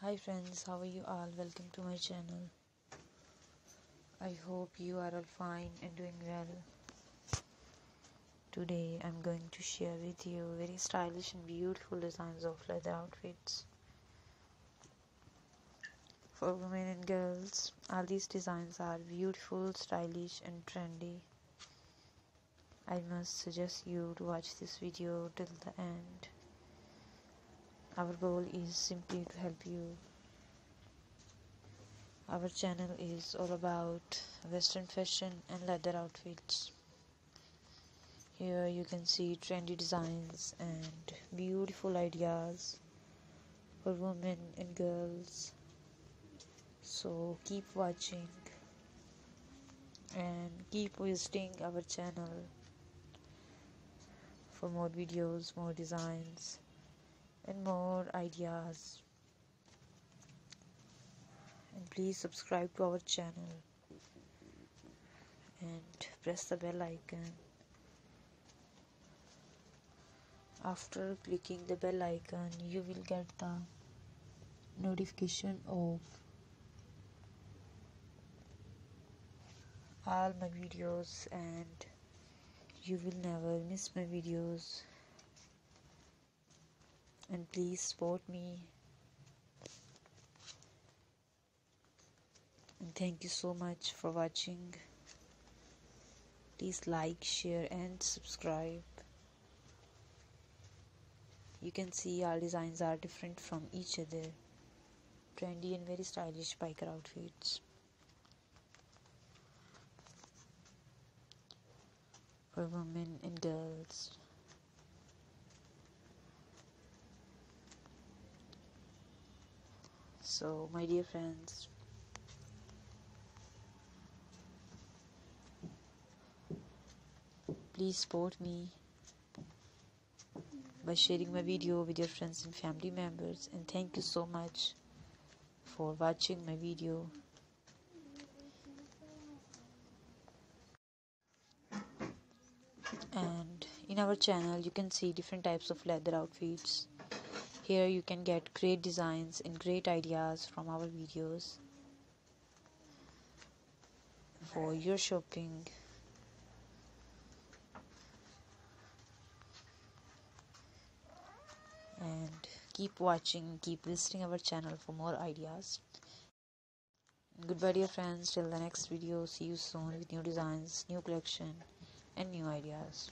hi friends how are you all? Welcome to my channel. I hope you are all fine and doing well. Today i'm going to share with you very stylish and beautiful designs of leather outfits for women and girls. All these designs are beautiful stylish and trendy. I must suggest you to watch this video till the end our goal is simply to help you. Our channel is all about western fashion and leather outfits. Here you can see trendy designs and beautiful ideas for women and girls. So keep watching and keep visiting our channel for more videos more designs and more ideas. And please subscribe to our channel. And press the bell icon. After clicking the bell icon you will get the notification of all my videos and you will never miss my videos and please support me. And thank you so much for watching. Please like share and subscribe. You can see our designs are different from each other. Trendy and very stylish biker outfits. For women and girls so my dear friends. Please support me by sharing my video with your friends and family members. And thank you so much for watching my video. And in our channel you can see different types of leather outfits here you can get great designs and great ideas from our videos for your shopping. And keep watching, keep visiting our channel for more ideas. Goodbye dear friends, till the next video. See you soon with new designs, new collection and new ideas.